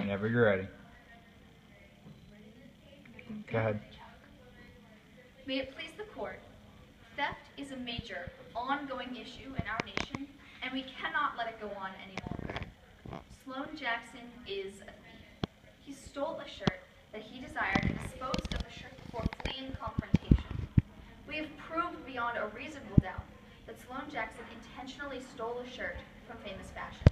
Whenever you're ready. Go ahead. May it please the court, theft is a major, ongoing issue in our nation, and we cannot let it go on any longer. Sloan Jackson is a thief. He stole a shirt that he desired and disposed of the shirt before fleeing confrontation. We have proved beyond a reasonable doubt that Sloan Jackson intentionally stole a shirt from Famous Fashions.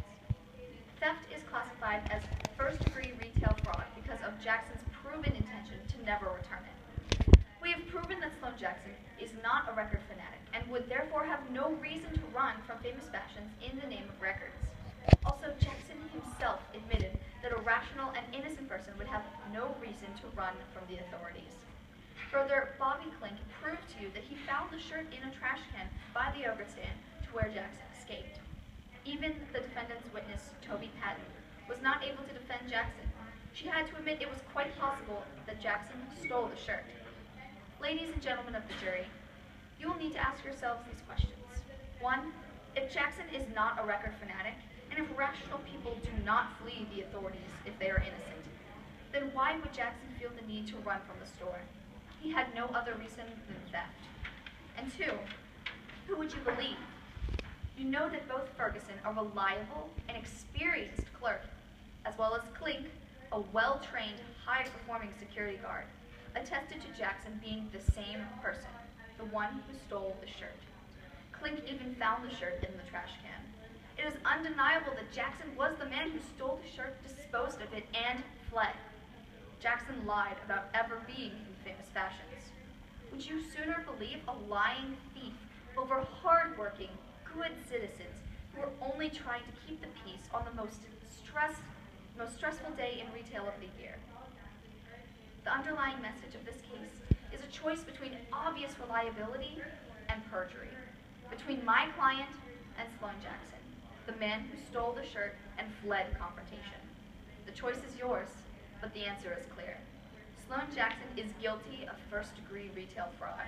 Theft is classified as first-degree retail fraud because Jackson's proven intention to never return it. We have proven that Sloan Jackson is not a record fanatic and would therefore have no reason to run from Famous Fashions in the name of records. Also, Jackson himself admitted that a rational and innocent person would have no reason to run from the authorities. Further, Bobby Klink proved to you that he found the shirt in a trash can by the yogurt stand to where Jackson escaped. Even the defendant's witness, Toby Patton, was not able to defend Jackson. She had to admit it was quite possible that Jackson stole the shirt. Ladies and gentlemen of the jury, you will need to ask yourselves these questions. One, if Jackson is not a record fanatic, and if rational people do not flee the authorities if they are innocent, then why would Jackson feel the need to run from the store? He had no other reason than theft. And two, who would you believe? You know that both Ferguson, a reliable and experienced clerk, as well as Klink, a well-trained, high-performing security guard, attested to Jackson being the same person, the one who stole the shirt. Klink even found the shirt in the trash can. It is undeniable that Jackson was the man who stole the shirt, disposed of it, and fled. Jackson lied about ever being in famous fashions. Would you sooner believe a lying thief over hardworking, good citizens who are only trying to keep the peace on the most stress, most stressful day in retail of the year. The underlying message of this case is a choice between obvious reliability and perjury, between my client and Sloan Jackson, the man who stole the shirt and fled confrontation. The choice is yours, but the answer is clear. Sloan Jackson is guilty of first degree retail fraud.